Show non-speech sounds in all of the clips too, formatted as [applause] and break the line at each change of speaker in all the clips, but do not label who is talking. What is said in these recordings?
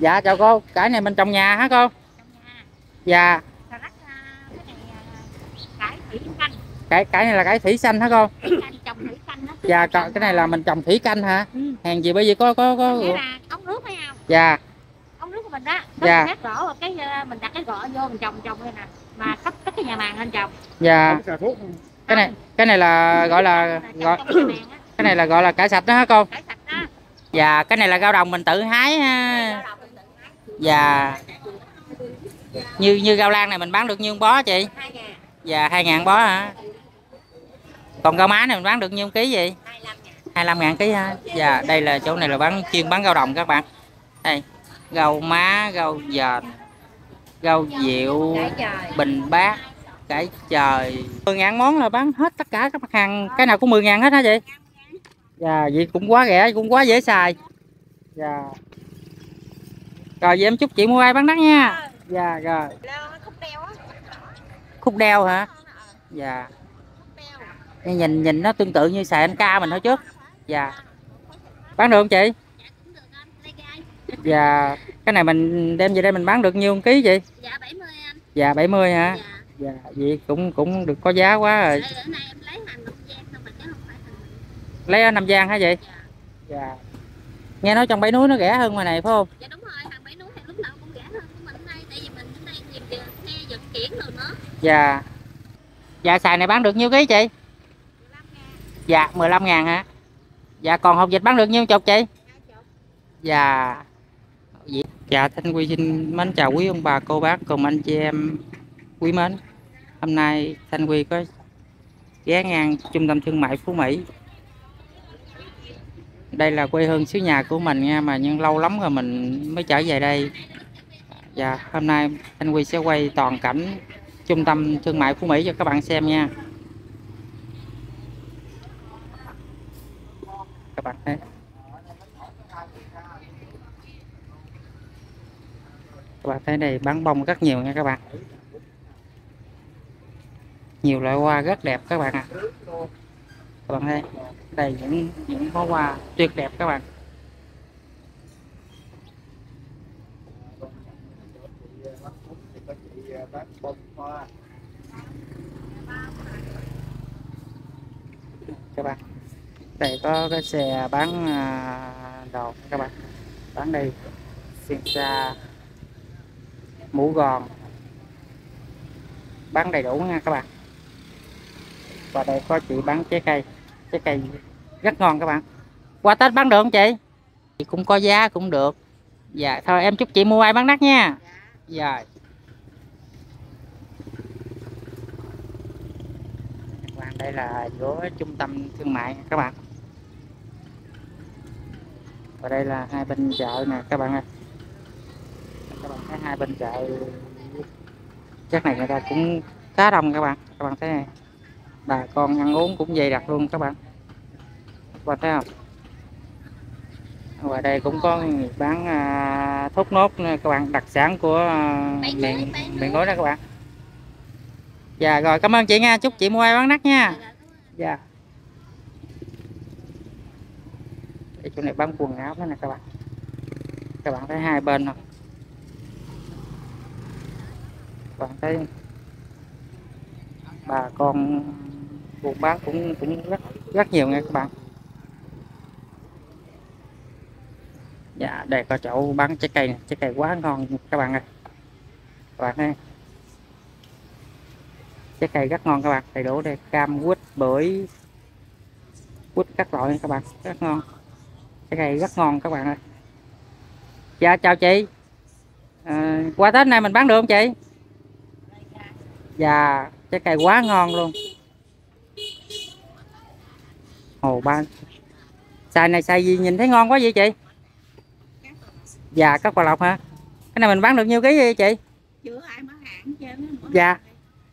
dạ chào cô. Cái này mình trồng nhà hả cô?
Trong nhà.
Dạ.
À, cái này à, cải thủy canh
cái cái này là cái thủy xanh hả cô?
Thủy canh trồng thủy canh đó.
Dạ cái này là mình trồng thủy canh hả?
Ừ.
hàng gì bởi vì có có có
nghĩa là ống nước phải không?
Dạ.
Ống nước của mình đó. Có
Dạ.
dạ. gõ rồi cái à, mình đặt cái gõ vô mình trồng trồng đây nè. Mà cất cất cái nhà màng lên trồng.
Dạ.
Cà thuốc.
Cái này cái này là gọi là gọi cái này là gọi là cải sạch đó hả cô?
Cải sạch đó.
Dạ cái này là rau đồng mình tự hái ha.
Rau đồng. mình tự hái
dạ. Như như rau lan này mình bán được nhiêu bó chị?
Dạ, 2 ngàn
dạ 2 ngàn bó hả? Còn rau má này mình bán được nhiêu ký vậy?
hai ngàn.
25 ngàn ký ha dạ đây là chỗ này là bán, chuyên bán rau đồng các bạn. Đây, rau má, rau dền rau diệu, bình bát, cải trời. 10 ngàn món là bán hết tất cả các mặt hàng. Cái nào cũng 10 ngàn hết hả chị? Dạ vậy cũng quá rẻ, cũng quá dễ xài. Dạ rồi vậy em chúc chị mua ai bán đắt nha. Dạ. Rồi.
Khúc đeo
hả? Dạ.
Đeo.
Nghe nhìn nhìn nó tương tự như xài anh ca mình thôi trước. Dạ. Bán được không chị?
Gai
dạ. Cái này mình đem về đây mình bán được nhiêu ký chị
dạ 70 anh.
Dạ 70 hả?
Dạ.
Dạ vậy cũng cũng được có giá quá rồi.
Em lấy
ở Nam Giang hả chị dạ. Nghe nói trong bãi núi nó rẻ hơn ngoài này phải không?
Dạ đúng rồi, hàng bảy núi thì lúc nào cũng rẻ hơn của mình ở đây tại vì mình ở đây nhiều giờ xe vận chuyển rồi nữa
dạ. Dạ xài này bán được nhiêu ký chị?
Dạ, 15 ngàn,
dạ 15 ngàn hả dạ còn hộp dịch bán được nhiêu chục chị?
Hai chục.
dạ. Dạ thanh quy xin mến chào quý ông bà cô bác cùng anh chị em quý mến. Hôm nay thanh quy có ghé ngang trung tâm thương mại phú mỹ. Đây là quê hương xứ nhà của mình nha mà nhưng lâu lắm rồi mình mới trở về đây. Dạ hôm nay thanh quy sẽ quay toàn cảnh trung tâm thương mại phú mỹ cho các bạn xem nha. Các bạn thấy. Các bạn thấy đây, bán bông rất nhiều nha các bạn. Nhiều loại hoa rất đẹp các bạn ạ. Các bạn thấy, đây những những bó hoa tuyệt đẹp các bạn
bán bông hoa
các bạn. Đây, có cái xe bán à, đồ, các bạn. Bán đây xiên xa mũ gòn. Bán đầy đủ nha, các bạn. Và đây có chị bán trái cây. Trái cây rất ngon, các bạn. Qua tết bán được không chị? Thì cũng có giá cũng được. Dạ thôi, em chúc chị mua ai bán đắt nha. Dạ. Yeah bạn đây là giữa trung tâm thương mại các bạn. Và đây là hai bên chợ nè các bạn ơi. Các bạn thấy hai bên chợ chắc này người ta cũng khá đông các bạn. Các bạn thấy này bà con ăn uống cũng dày đặc luôn các bạn. Các bạn thấy không? Ngoài đây cũng có người bán à, thốt nốt nè các bạn đặc sản của à, miền miền núi đó các bạn dạ rồi cảm ơn chị nha chúc chị mua ai bán đắt nha. Dạ. Đây, chỗ này bán quần áo nữa nè các bạn. Các bạn thấy hai bên không? Các bạn thấy bà con buôn bán cũng cũng rất rất nhiều nha các bạn. Dạ đây có chỗ bán trái cây này. trái cây quá ngon các bạn ơi. Các bạn thấy trái cây rất ngon các bạn. Đầy đủ đây cam quýt bưởi quýt các loại các bạn rất ngon. Trái cây rất ngon các bạn ơi. Dạ chào chị. À, qua tết này mình bán được không chị? Dạ trái cây quá ngon luôn. Hồ ba. Xài này xài gì nhìn thấy ngon quá vậy chị? Dạ các quả lọc hả? Cái này mình bán được nhiêu ký vậy chị?
Chưa ai mở hàng chứ.
Dạ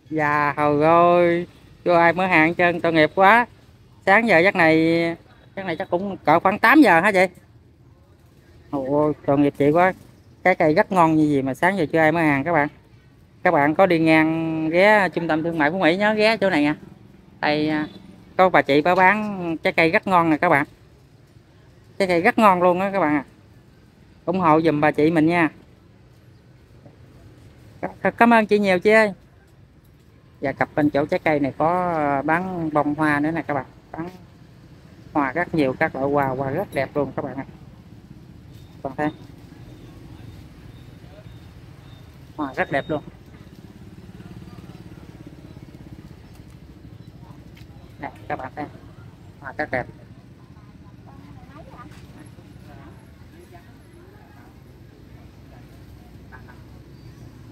dạ hồi rồi. Chưa ai mới hàng chân tội nghiệp quá. Sáng giờ chắc này chắc này chắc cũng cỡ khoảng 8 giờ hả chị? Ôi, tội nghiệp chị quá. Cái cây rất ngon như gì mà sáng giờ chưa ai mới hàng các bạn. Các bạn có đi ngang ghé trung tâm thương mại phú mỹ, nhớ ghé chỗ này nha. Đây à, có bà chị bà bán trái cây rất ngon nè các bạn. Trái cây rất ngon luôn á các bạn à ủng hộ dùm bà chị mình nha. Cảm ơn chị nhiều chị ơi và cặp bên chỗ trái cây này có ờ, bán bông hoa nữa nè các bạn. Bán hoa rất nhiều, các loại hoa hoa rất đẹp luôn các bạn ạ. Còn thấy hoa rất đẹp luôn. Nè, các bạn thấy hoa rất đẹp.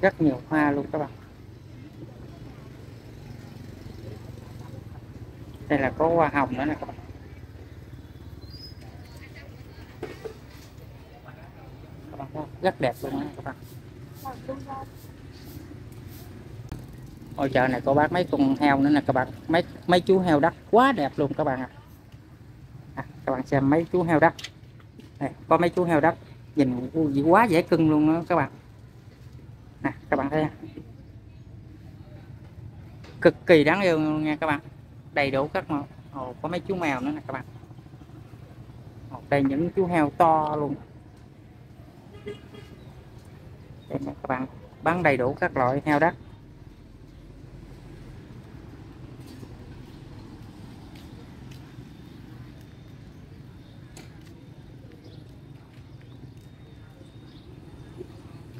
Rất nhiều hoa luôn các bạn. Đây là có hoa hồng nữa nè. Các bạn các bạn rất đẹp luôn đó các bạn. Ôi chợ này có bán mấy con heo nữa nè các bạn. Mấy mấy chú heo đất quá đẹp luôn các bạn ạ. À. các bạn xem mấy chú heo đất đây, có mấy chú heo đất nhìn ui, gì quá dễ cưng luôn đó các bạn. Nè các bạn thấy không? cực kỳ đáng yêu luôn nha các bạn đầy đủ các màu. Ồ, có mấy chú mèo nữa nè các bạn. Ồ, đây những chú heo to luôn. Đây nè các bạn bán đầy đủ các loại heo đất.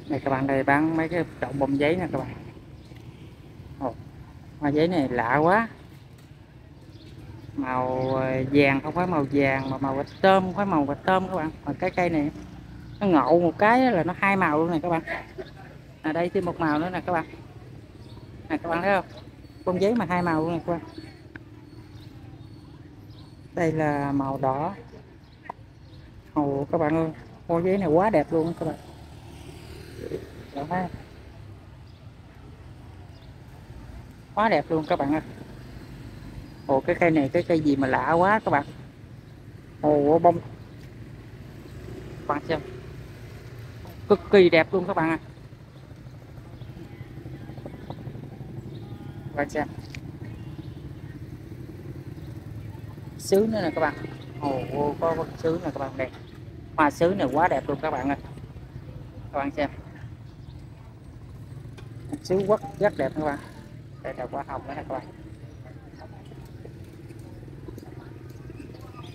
Đây các bạn đây bán mấy cái chậu bông giấy nè các bạn. Ồ, hoa giấy này lạ quá màu ờ, vàng không phải màu vàng mà màu bạch tôm không phải màu bạch tôm các bạn. Mà cái cây này nó ngộ một cái là nó hai màu luôn này các bạn. À đây thêm một màu nữa nè các bạn. Nè các bạn thấy không? Bông giấy mà hai màu luôn này các bạn. Đây là màu đỏ. Hồ các bạn ơi bông giấy này quá đẹp luôn các bạn. Đó, quá đẹp luôn các bạn ơi. Ồ, cái cây này cái cây gì mà lạ quá các bạn. Ồ, bông. Các bạn xem. Cực kỳ đẹp luôn các bạn ạ. Các bạn xem. Sứ nữa nè các bạn. Ồ có có sứ nè các bạn đây. Hoa sứ này quá đẹp luôn các bạn ơi Các bạn xem. Sứ quất rất đẹp các bạn. Đây là hoa hồng đó các bạn.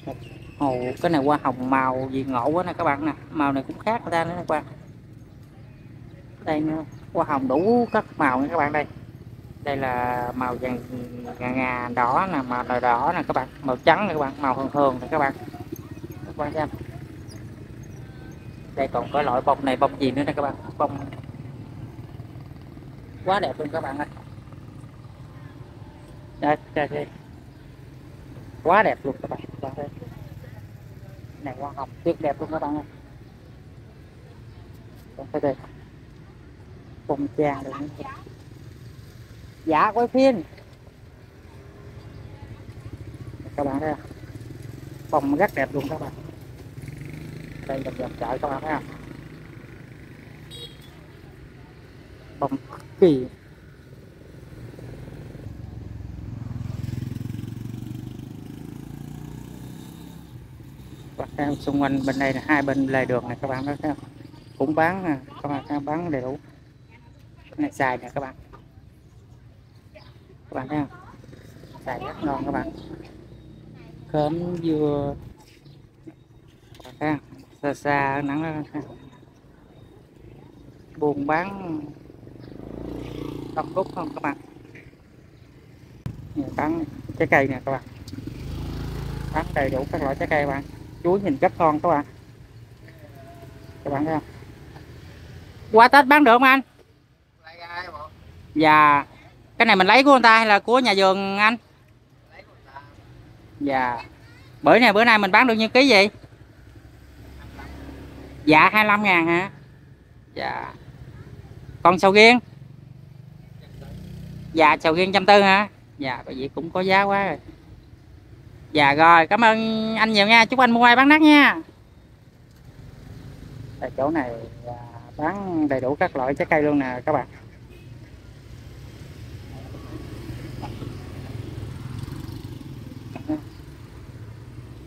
Một hồ cái này qua hồng màu gì ngộ quá nè các bạn nè. Màu này cũng khác người ta nữa nè các bạn. Đây nữa hoa hồng đủ các màu nha các bạn đây. Đây là màu vàng ngà ngà đỏ nè màu đỏ đỏ nè các bạn. Màu trắng nè các bạn màu thường thường nè các bạn. Các bạn xem. Đây còn có loại bông này bông gì nữa nè các bạn? Bông quá đẹp luôn các bạn ơi. Đây, đây, đây quá đẹp luôn các bạn, các này hoa hồng tuyệt đẹp luôn các bạn ơi. Còn thấy đây. Bông trà rồi dạ quay phim. Các bạn thấy không? Bông rất đẹp luôn các bạn. Đây là dòng chợ các bạn thấy không? Bông kỳ và xung quanh bên đây là hai bên lề đường này các bạn thấy không? Cũng bán nè, các bạn thấy bán đầy đủ. Cái này xài nè các bạn. Các bạn thấy không? Xài rất ngon các bạn. Khóm dưa các bạn thấy không? Xa xa nắng buồn bán. Đông đúc không các bạn? Bán trái cây nè các bạn. Bán đầy đủ các loại trái cây các bạn chuối nhìn rất ngon các bạn. Các bạn thấy không? Qua tết bán được không anh? Dạ. Cái này mình lấy của người ta hay là của nhà vườn anh? Dạ. Bữa này bữa nay mình bán được nhiêu ký vậy? Dạ 25 ngàn hả? Dạ. Còn sầu riêng? Dạ sầu riêng. Trăm tư hả? Dạ bởi vậy cũng có giá quá rồi dạ rồi cảm ơn anh nhiều nha. Chúc anh mua ai bán nát nha. Tại chỗ này à, bán đầy đủ các loại trái cây luôn nè các bạn.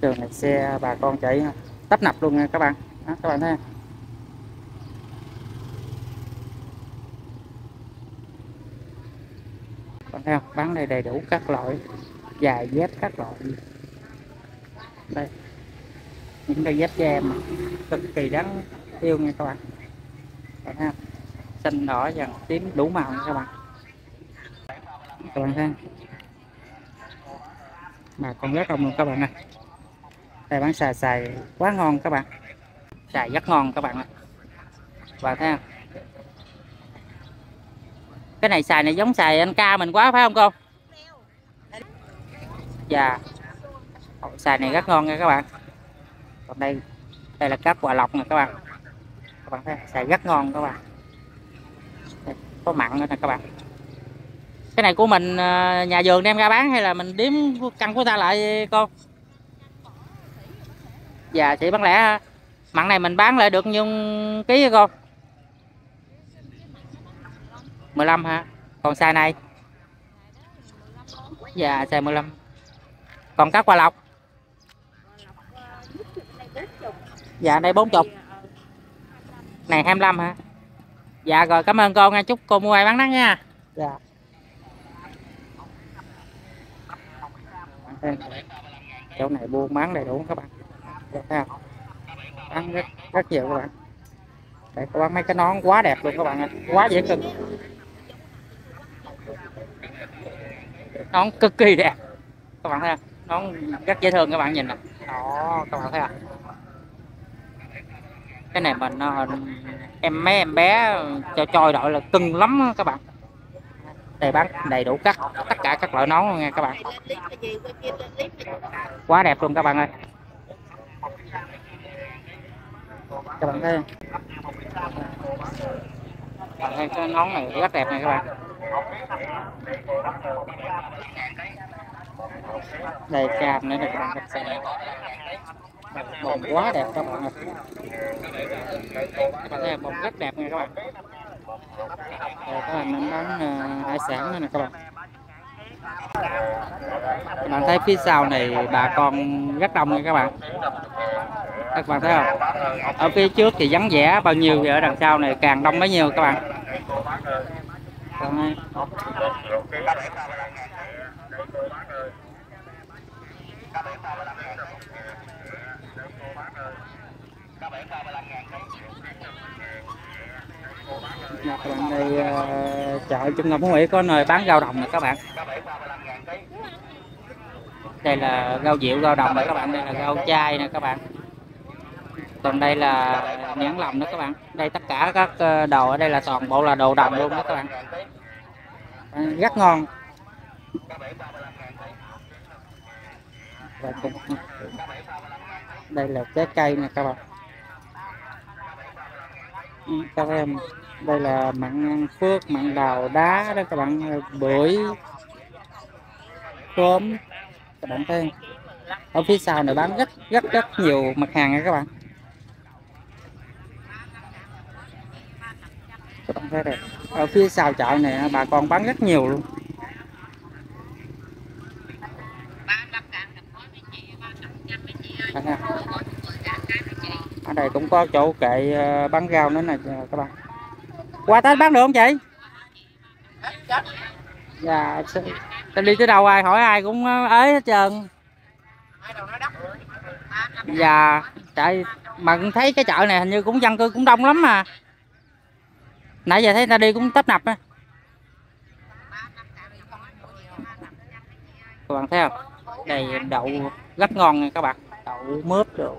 Đường này xe bà con chạy tấp nập luôn nha các bạn. Đó, các bạn thấy không? bạn thấy không? Bán đây đầy đủ các loại dài dép các loại đây. Những đôi dép cho cực kỳ đáng yêu nha các bạn. Còn xanh đỏ vàng tím đủ màu nha các bạn. Các bạn thấy không? mà còn rất đông luôn các bạn ơi đây, bán xài xài quá ngon các bạn. Xài rất ngon các bạn ơi và thấy không cái này xài này giống xài anh ca mình quá, phải không cô? Dạ. yeah xài này rất ngon nha các bạn. Còn đây đây là cáp quả lọc nè các bạn. Các bạn thấy xài rất ngon các bạn. Đây, có mặn nữa nè các bạn. Cái này của mình ờ, nhà vườn đem ra bán hay là mình điếm căn của ta lại con? dạ chị bán lẻ mặn này mình bán lại được nhiêu ký hả 15 hả? Còn xài này? Dạ xài 15 còn các quả lọc? Dạ đây 40 này 25 hả? Dạ rồi cảm ơn cô nha. Chúc cô mua ai bán đắt nha. Dạ. Chỗ này buôn bán đầy đủ các bạn. Dạ, thấy không? bán rất rất nhiều các bạn. Đây có bán mấy cái nón quá đẹp luôn các bạn ơi quá dễ cưng nón cực kỳ đẹp. Các bạn thấy không? Nón rất dễ thương các bạn nhìn nè. Đó các bạn thấy không cái này mình nó em mấy em bé cho trôi đội là cưng lắm các bạn. Đây bán đầy đủ các, tất cả các loại nón luôn nha các bạn. Quá đẹp luôn các bạn ơi. Các bạn thấy bạn thấy cái nón này rất đẹp này các bạn. Đây cam nữa này các bạn xem bồn quá đẹp các bạn ơi các bạn thấy rất đẹp nha các bạn. Đây các bạn đang bán hải sản nữa nè các bạn. Các bạn thấy phía sau này bà con rất đông nha các bạn. Các bạn thấy không? Ở phía trước thì vắng vẻ bao nhiêu thì ở đằng sau này càng đông bấy nhiêu các bạn. Còn, Dạ, các bạn đây uh, ờ, chợ trung tâm Phú Mỹ có nơi bán rau đồng nè các bạn. Đây là rau dịu rau đồng này các bạn. Đây là rau chai nè các bạn. Còn đây là nhãn lòng đó các bạn. Đây tất cả các ờ, đồ ở đây là toàn bộ là đồ đồng luôn đó các bạn. Ờ, rất ngon. Đây là trái cây nè các bạn các em, đây là mặn phước mặn đào đá đó các bạn, bưởi cốm các bạn thấy ở phía sau này bán rất rất rất nhiều mặt hàng nha các bạn. Các bạn thấy đây, ở phía sau chợ này bà con bán rất nhiều luôn Bạn thấy không? Này cũng có chỗ kệ ờ, bán rau nữa nè dạ, các bạn. Qua tết bán được không chị? Dạ s- ta đi tới đâu ai hỏi ai cũng ờ, ế hết trơn. Dạ tại mà thấy cái chợ này hình như cũng dân cư cũng đông lắm mà. Nãy giờ thấy ta đi cũng tấp nập á. Các bạn thấy không? Đây, đậu rất ngon nha các bạn. Đậu mướp rồi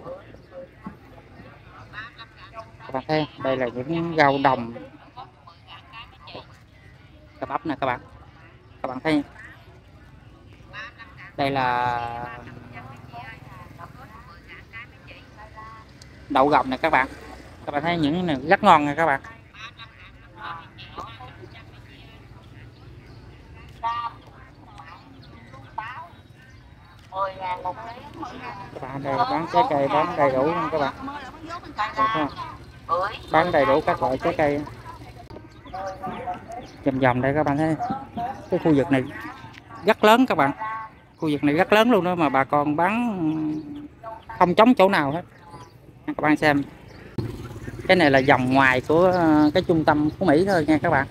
bạn thấy đây là những rau đồng. Cà bắp nè, các bạn. Các bạn thấy đây là đậu gồng nè, các bạn. Các bạn thấy những này rất ngon nè các bạn. Các bạn, đây bán trái cây, bán đầy đủ luôn các bạn. Được không? Bán đầy đủ các loại trái cây. Vòng vòng đây các bạn thấy cái khu vực này rất lớn các bạn. Khu vực này rất lớn luôn đó mà bà con bán không chống chỗ nào hết. Các bạn xem. Cái này là dòng ngoài của ờ, cái trung tâm Phú Mỹ thôi nha các bạn.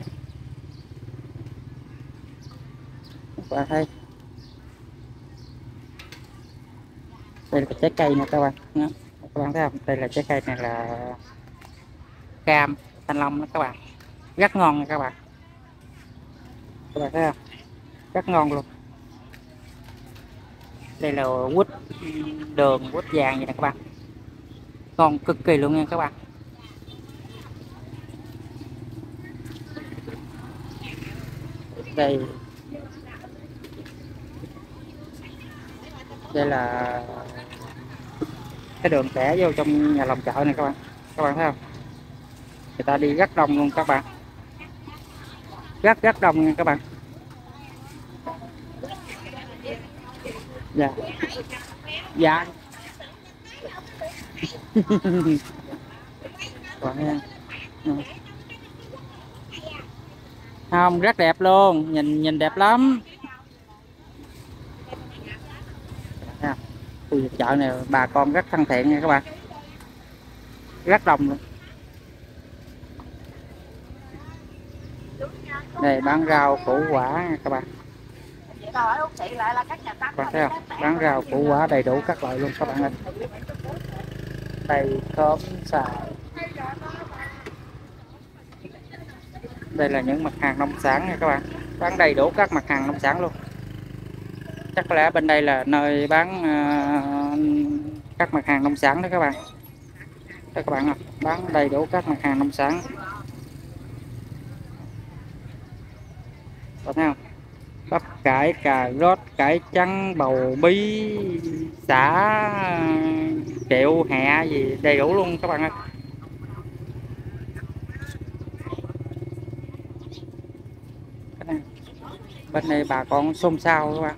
Các bạn thấy. Đây là trái cây nè các bạn các bạn thấy không? Đây là trái cây này là cam, thanh long đó các bạn. Rất ngon nha các bạn. Các bạn thấy không? Rất ngon luôn. Đây là quýt đường, quýt vàng vậy nè các bạn. Ngon cực kỳ luôn nha các bạn. Đây. Đây là cái đường kẻ vô trong nhà lòng chợ này các bạn. Các bạn thấy không? Người ta đi rất đông luôn các bạn. Rất rất đông nha các bạn. Dạ. Dạ. [laughs] Ừ. Không, rất đẹp luôn. Nhìn nhìn đẹp lắm. Dạ. Khu vực chợ này bà con rất thân thiện nha các bạn. Rất đông luôn. Đây, bán rau, củ quả nha các bạn. Bạn thấy không? Bán rau, củ quả đầy đủ các loại luôn các bạn ơi. Đây cơm xài đây là những mặt hàng nông sản nha các bạn. Bán đầy đủ các mặt hàng nông sản luôn. Chắc lẽ bên đây là nơi bán ờ, các mặt hàng nông sản đó các bạn. Đây các bạn ạ, bán đầy đủ các mặt hàng nông sản. Bạn không? Bắp cải cà rốt cải trắng bầu bí xả kẹo hẹ gì đầy đủ luôn các bạn ơi. Này. bên này bà con xôn xao các bạn.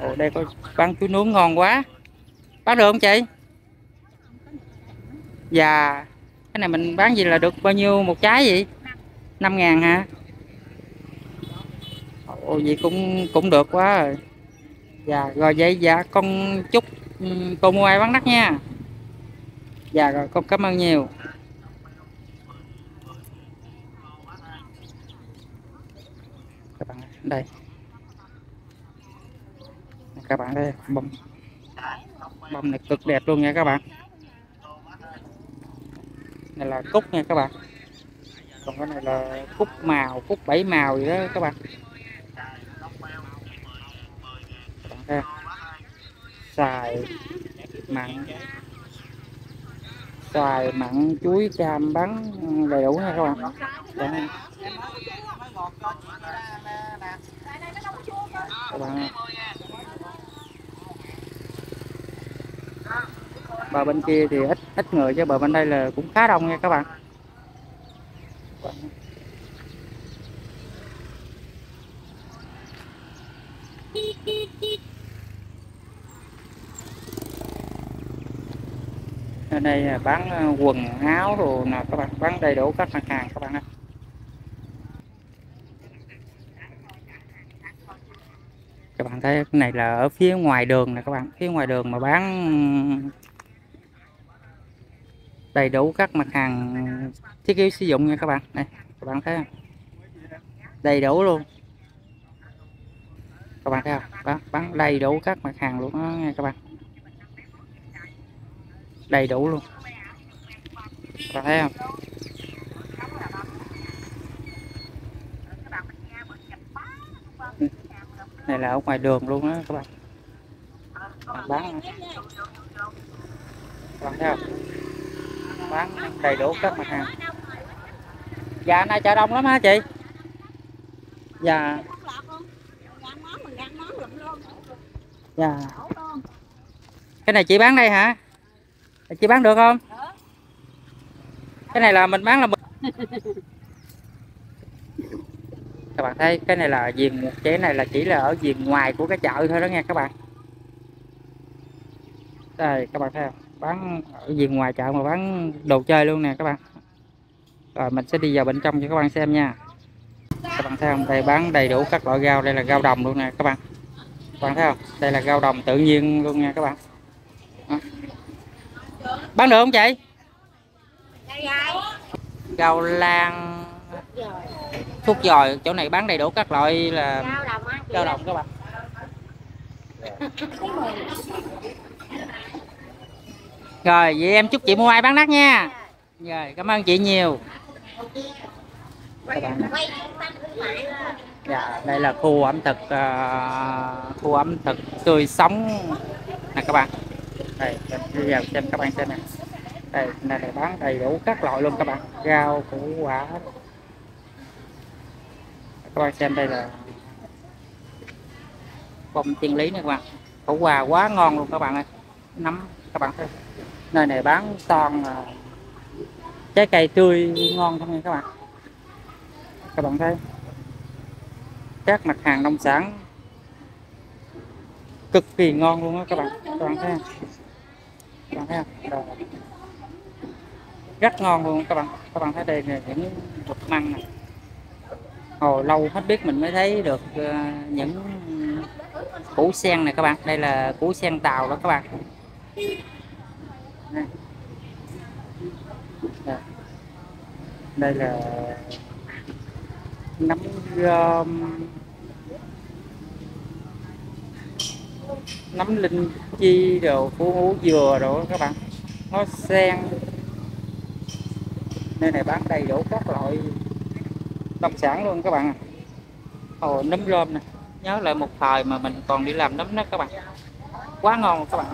Ồ, đây có bán chuối nướng ngon quá. Bán được không chị? Dạ. Cái này mình bán gì là được? Bao nhiêu? Một trái vậy 5 ngàn hả? Ồ, vậy cũng cũng được quá rồi dạ rồi vậy dạ con chúc ừ, cô mua ai bán đắt nha. Dạ rồi, con cảm ơn nhiều. Các bạn đây. Các bạn đây, bông. Bông này cực đẹp luôn nha các bạn. Này là cúc nha các bạn. Còn cái này là cúc màu, cúc bảy màu gì đó các bạn Các bạn thấy không? Xoài mặn xoài mặn, chuối, cam bắn đầy đủ nha các bạn Đấy. các bạn bờ bên kia thì ít ít người chứ bờ bên đây là cũng khá đông nha các bạn ở đây là bán ờ, quần áo rồi nè các bạn. Bán đầy đủ các mặt hàng các bạn ạ. Các bạn thấy cái này là ở phía ngoài đường nè các bạn. Phía ngoài đường mà bán đầy đủ các mặt hàng thiết yếu sử dụng nha các bạn. Này các bạn thấy không? Đầy đủ luôn. Các bạn thấy không? Bán, bán đầy đủ các mặt hàng luôn đó nha các bạn đầy đủ luôn. Các bạn thấy không? Này là ở ngoài đường luôn á các bạn. Bán các bạn thấy không? Bán đầy đủ các mặt hàng. Dạ nay chợ đông lắm hả chị? Dạ. Dạ. Cái này chị bán đây hả? Chị bán được không? Cái này là mình bán là mình [laughs] các bạn thấy cái này là viền một chế này là chỉ là ở viền ngoài của cái chợ thôi đó nha các bạn. Đây các bạn thấy không? Bán ở viền ngoài chợ mà bán đồ chơi luôn nè các bạn. Rồi mình sẽ đi vào bên trong cho các bạn xem nha. Các bạn thấy không? Đây bán đầy đủ các loại rau. Đây là rau đồng luôn nè các bạn. Các bạn thấy không? Đây là rau đồng tự nhiên luôn nha các bạn. Đó. Bán được không chị? Rau lan. Thuốc giòi chỗ này bán đầy đủ các loại là
cao đồng
các bạn. Rồi vậy em chúc chị mua ai bán đắt nha. Rồi cảm ơn chị nhiều. Các bạn dạ đây là khu ẩm thực à, khu ẩm thực tươi sống nè các bạn đây, em đi vào xem các bạn xem nè. Đây này này bán đầy đủ các loại luôn các bạn. Rau, củ, quả. Các bạn xem đây là bông tiên lý nè các bạn. Củ quà quá ngon luôn các bạn ơi. Nấm, các bạn thấy nơi này bán toàn là trái cây tươi ngon không nha các bạn. Các bạn thấy các mặt hàng nông sản cực kỳ ngon luôn á các bạn. Các bạn thấy bạn thấy không? Rất ngon luôn các bạn. Các bạn thấy đây là những ruột măng này hồi lâu hết biết mình mới thấy được ờ, những củ sen này các bạn. Đây là củ sen tàu đó các bạn. Đây, dạ. Đây. là nấm gom nấm linh chi đồ, phú hú dừa đồ các bạn. Nó sen. Nơi này bán đầy đủ các loại nông sản luôn các bạn hồ nấm rơm nè. Nhớ lại một thời mà mình còn đi làm nấm đó các bạn. Quá ngon các bạn.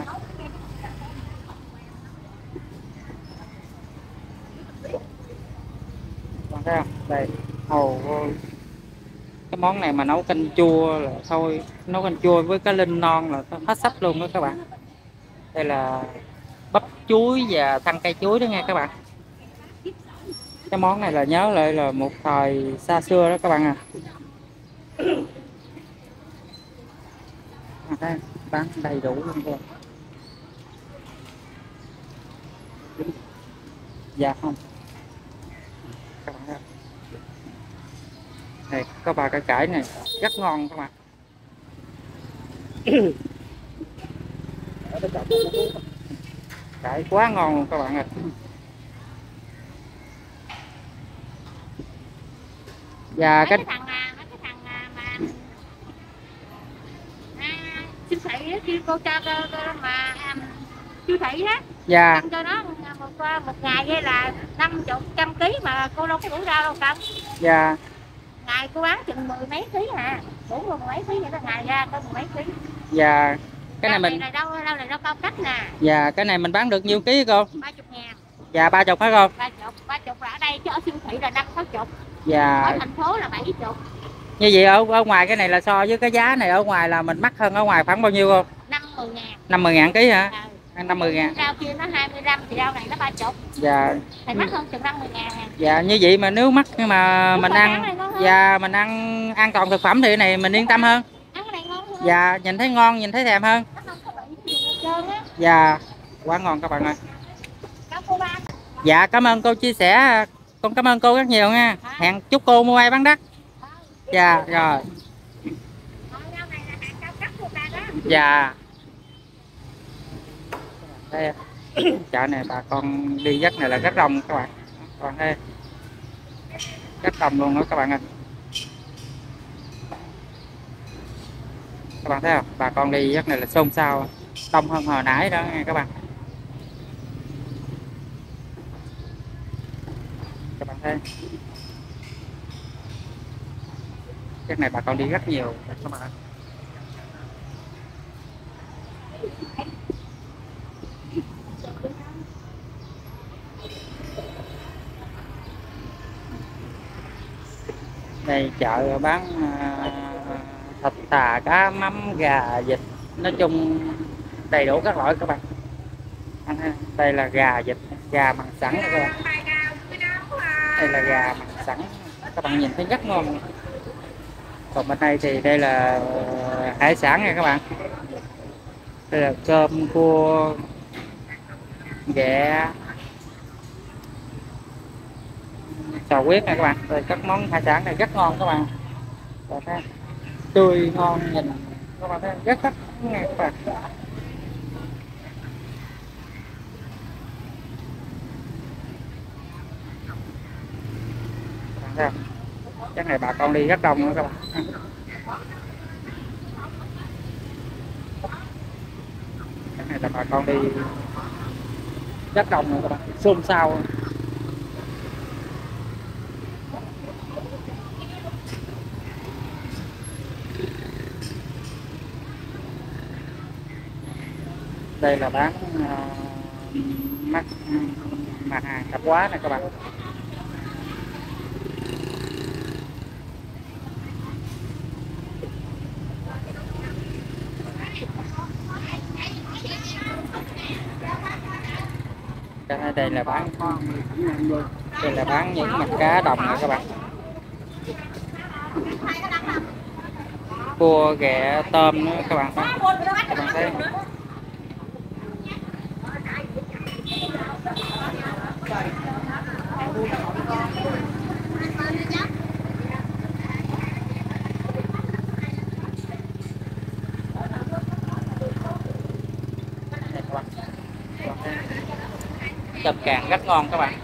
Bạn thấy không? Đây. Hồ cái món này mà nấu canh chua là thôi nấu canh chua với cá linh non là hết sách luôn đó các bạn. Đây là bắp chuối và thân cây chuối đó nha các bạn. Cái món này là nhớ lại là một thời xa xưa đó các bạn à. À, đây, bán đầy đủ luôn rồi dạ không các bạn thấy không? Này có bà cải cải này rất ngon các bạn cải quá ngon luôn các bạn ơi. Và cái
cái thằng à, cái à, à, siêu thị á, kêu cô cho cô, cô mà à, siêu thị á.
Và
ăn cho nó một một ngày vậy là năm chục trăm ký mà cô đâu có đủ rau đâu cân
và
ngày cô bán chừng mười mấy ký hả, bốn mươi mấy ký vậy là ngày ra có mười mấy ký.
Dạ cái này,
này
mình
này đâu đâu này đâu cao cấp nè.
Dạ cái này mình bán được nhiêu ký cô?
Ba chục ngàn.
Dạ ba chục phải không
ba chục ba chục là ở đây chứ ở siêu thị là năm sáu chục.
Dạ.
Ở thành phố là bảy chục.
Như vậy ở ở ngoài cái này là so với cái giá này ở ngoài là mình mắc hơn ở ngoài khoảng bao nhiêu cô?
năm mươi ngàn.
Năm mươi ngàn ký hả? À, 50 ngàn.
Rau kia nó 25 thì rau này nó 30
Dạ.
Thì mắc hơn chừng 50 ngàn à.
Dạ như vậy mà nếu mắc nhưng mà
Lúc
mình ăn Dạ mình ăn an toàn thực phẩm thì này mình yên tâm hơn.
Ăn này ngon hơn.
Dạ nhìn thấy ngon nhìn thấy thèm hơn. Dạ quá ngon các bạn ơi. Dạ cảm ơn cô chia sẻ. Con cảm ơn cô rất nhiều nha. Hẹn chúc cô mua ai bán đất. Dạ rồi. Dạ đây chợ này bà con đi dắt này là rất đông các bạn. Còn đây, rất đông luôn đó các bạn ơi. Các bạn thấy không? Bà con đi dắt này là xôn xao, đông hơn hồi nãy đó nghe các bạn. Các bạn thấy cái này bà con đi rất nhiều các bạn đây, chợ bán à, thịt tà, cá, mắm, gà, vịt. Nói chung đầy đủ các loại các bạn. Đây là gà, vịt, gà mặn sẵn các bạn. Đây là gà mặn sẵn. Các bạn nhìn thấy rất ngon còn bên đây thì đây là ờ, hải sản nha các bạn. Đây là cơm cua, ghẹ sò huyết này các bạn. Rồi các món hải sản này rất ngon các bạn. Rồi tươi ngon nhìn. Các bạn thấy rất thích. Nghe các bạn. Các bạn thấy không? chắc này bà con đi rất đông nữa các bạn. Chắc này là bà con đi rất đông nữa các bạn. Xôn xao. Đây là bán uh, mắt mặt hàng tạp hóa này các bạn. Đây- đây là bán đây là bán những mặt cá đồng này các bạn. Cua ghẹ tôm nữa các bạn thấy các bạn. Các bạn thấy. tôm càng rất ngon các bạn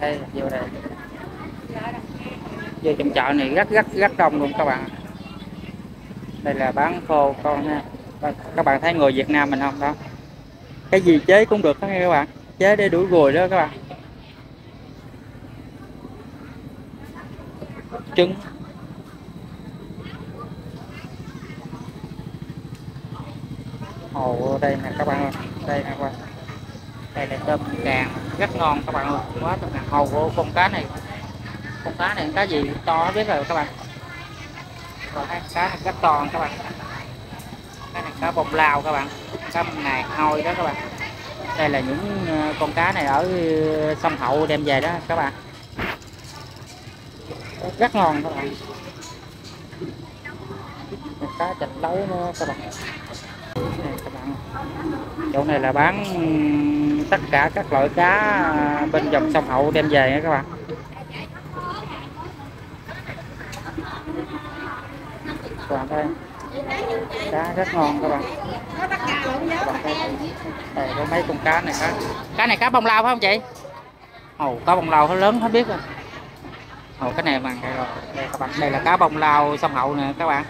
đây vô đây vô trong chợ này rất rất rất đông luôn các bạn. Đây là bán khô con ha. Các bạn thấy người Việt Nam mình không đó? Cái gì chế cũng được đó nghe các bạn. Chế để đuổi ruồi đó các bạn. Trứng. Ồ, đây nè các bạn ơi. Đây nè các bạn. Đây là tôm càng. Rất ngon các bạn ơi. Quá tôm càng hầu của con cá này con cá này cá gì to biết rồi các bạn. Còn hai cá này cá to các bạn. Cái này cá bông lao các bạn. Cá này hôi đó các bạn. Đây là những ờ, con cá này ở ờ, sông hậu đem về đó các bạn. Rất ngon các bạn. Cá chạch lấu nữa các bạn. Này các bạn. Chỗ này là bán tất cả các loại cá bên dòng sông hậu đem về nha các bạn. Các bạn đây. Cá rất ngon các bạn. Đây có mấy con cá này cá cá này cá bông lau phải không chị? Ồ cá bông lau nó lớn không biết rồi. Ồ cái này bằng đây rồi. Đây các bạn đây là cá bông lau sông hậu nè các bạn.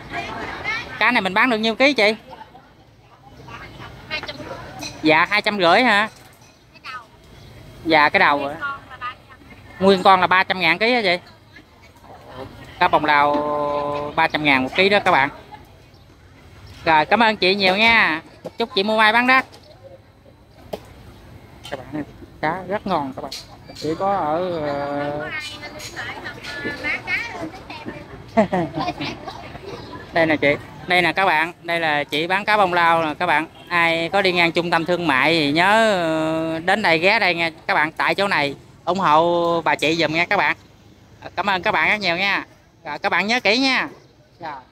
Cá này mình bán được nhiêu ký chị? Dạ hai trăm rưỡi hả? Dạ cái đầu nguyên con là 300 ngàn ký hả chị cá bồng lau 300 ngàn một ký đó các bạn. Rồi cảm ơn chị nhiều nha. Chúc chị mua may bán đắt các bạn ơi, cá rất ngon các bạn. Chỉ có ở ờ, [laughs] đây nè chị. Đây nè các bạn. Đây là chị bán cá bông lao nè các bạn. Ai có đi ngang trung tâm thương mại thì nhớ ờ, đến đây ghé đây nha các bạn tại chỗ này. Ủng hộ bà chị dùm nha các bạn. Cảm ơn các bạn rất nhiều nha rồi, các bạn nhớ kỹ nha dạ. rồi.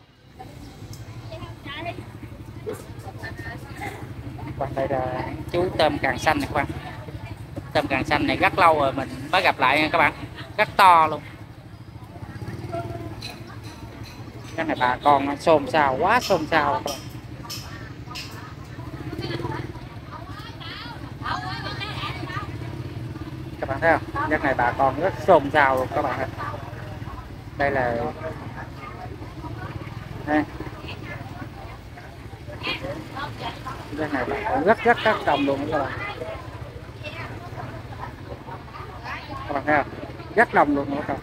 Còn đây là chú tôm càng xanh này các bạn tôm càng xanh này rất lâu rồi mình mới gặp lại nha các bạn rất to luôn cái này bà con xôn xao quá xôn xao các bạn. các bạn thấy không cái này bà con rất xôn xao luôn các bạn ạ đây là đây. cái này rất rất rất trồng luôn các bạn. Các bạn thấy không? Rất đồng luôn các bạn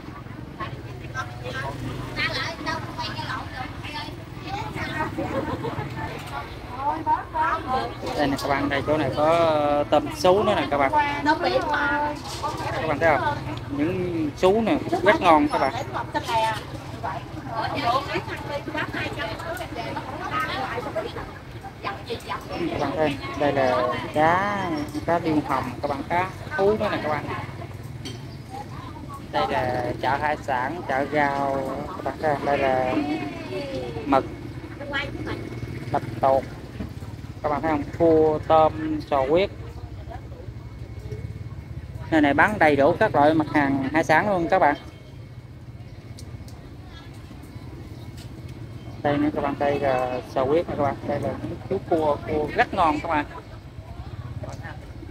đây này các bạn đây chỗ này có tôm sú nữa nè các bạn. Các bạn thấy không? Những sú nè rất ngon các bạn. Các bạn thấy đây là cá cá điêu hồng các bạn cá thú nữa nè các bạn. Đây là chợ hải sản chợ rau các bạn đây là mực bạch tuộc các bạn thấy không? Cua tôm, sò huyết. Nơi này bán đầy đủ các loại mặt hàng hải sản luôn các bạn. Đây nữa các bạn, đây là sò huyết nè các bạn. Đây là những chú cua cua rất ngon các bạn.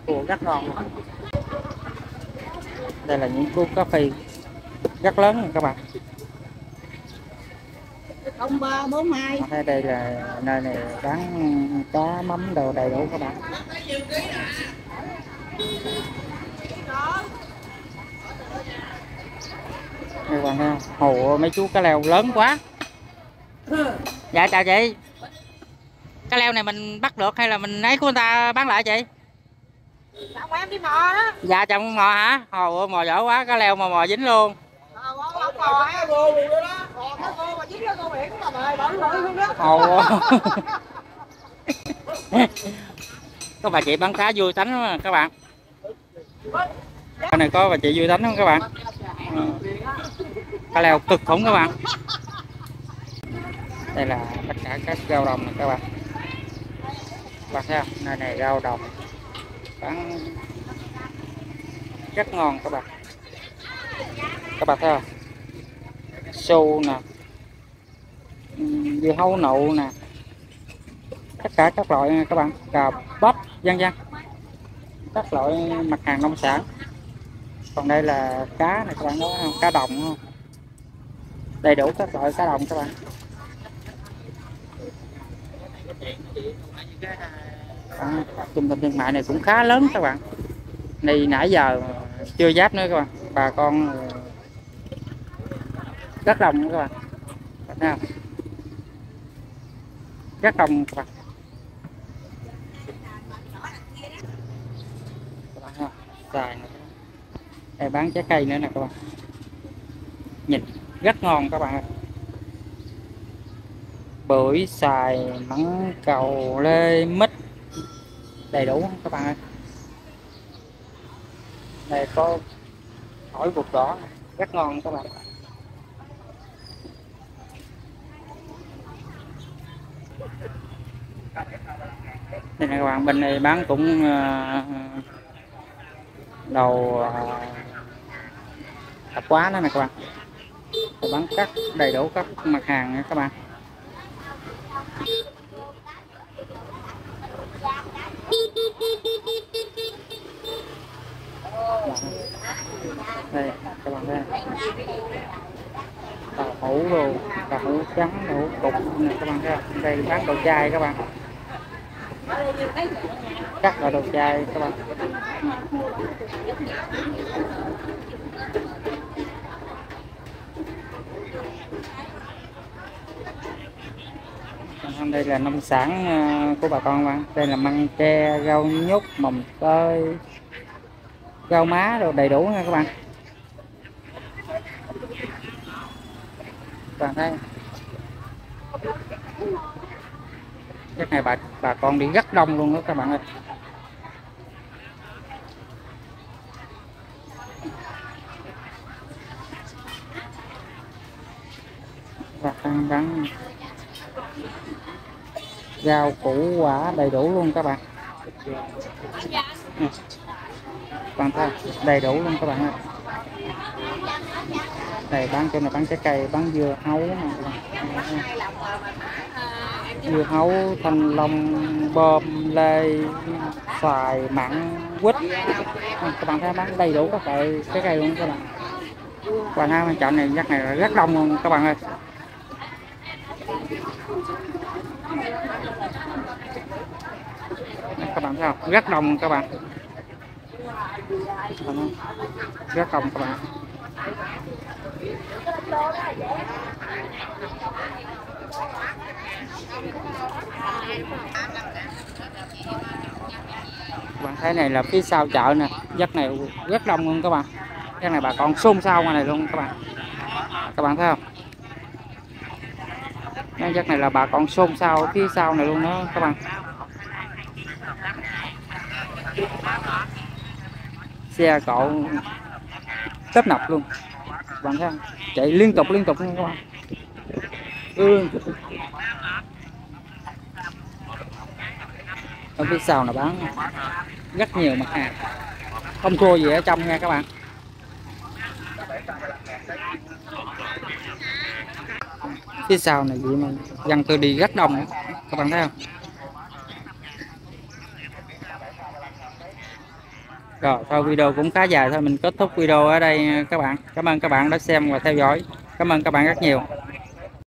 Cua rất ngon. Luôn đây là những cua cà phê rất lớn các bạn
không ba bốn hai
thấy đây là nơi này bán cá mắm đồ đầy đủ các bạn. Các bạn thấy không? hồ mấy chú cá leo lớn quá. Dạ chào chị. Cá leo này mình bắt được hay là mình ấy của người ta bán lại chị?
Sao em đi mò đó.
Dạ chào con mò hả? Hồ mò giỏi quá cá leo mà mò dính luôn
ờ không mò luôn đó còn nó cô mà dính nó cô biển là mời bẩn bẩn luôn đó
hồ có bà chị bán cá vui tánh không các bạn. Cái này có bà chị vui tánh không, các bạn? Ờ. Cá leo cực khủng, các bạn. Đây là tất cả các rau đồng này, các bạn. Các bạn thấy không? Nơi này rau đồng. Bán rất ngon, các bạn. Các bạn thấy không? Xu nè. Ừ, dưa hấu nụ nè. Tất cả các loại các bạn. Cà bắp vân vân. Các loại mặt hàng nông sản. Còn đây là cá này các bạn nói không? Cá đồng không? Đầy đủ các loại cá đồng các bạn. À, trung tâm thương mại này cũng khá lớn các bạn. Này nãy giờ chưa giáp nữa các bạn. Bà con rất đông các bạn. Bạn thấy không rất đông các bạn. Các này đây bán trái cây nữa nè các bạn. Nhìn, rất ngon các bạn bưởi xài, mắng cầu, lê, mít. Đầy đủ các bạn ơi đây có, hỏi bột đỏ rất ngon các bạn đây các bạn bên này bán cũng ờ, đầu ờ, tập tạp quá đó nè các bạn. Bán các đầy đủ các mặt hàng nha các bạn. Đây các bạn đây, tàu hũ đồ tàu hũ trắng tàu hũ cục nè các bạn thấy đây bán đồ chai các bạn cắt loại đồ chai các bạn. Vâng, hôm đây là nông sản ờ, của bà con bạn đây là măng tre, rau nhút mồng tơi, rau má đồ đầy đủ nha các bạn. Vâng, bạn thấy cái này bà bà con đi rất đông luôn đó các bạn ơi. Và ăn bán rau củ quả đầy đủ luôn các bạn. Bạn thấy đầy đủ luôn các bạn ơi này bán cho này bán trái cây bán dưa hấu dưa hấu thanh long bơm lê xoài mặn quýt. À, các bạn thấy bán đầy đủ các loại trái cây luôn các bạn. Bạn thấy chợ này rất này là rất đông luôn các bạn ơi các bạn thấy không? Rất đông các bạn. Rất đông các bạn. Các bạn thấy này là phía sau chợ nè. Rất này rất đông luôn các bạn. Cái này bà con xôn xao ngoài này luôn các bạn. Các bạn thấy không? Nhân chắc này là bà con xôn xao phía sau này luôn đó, các bạn. Xe cộ tấp nập luôn. Các bạn thấy không? Chạy liên tục liên tục luôn, các bạn. Ừ. ở phía sau là bán. Rất nhiều mặt hàng. Không thua gì ở trong nha, các bạn. Phía sau này gì mà dân tôi đi rất đông các bạn thấy không? Rồi, thôi video cũng khá dài thôi, mình kết thúc video ở đây các bạn. Cảm ơn các bạn đã xem và theo dõi. Cảm ơn các bạn rất nhiều.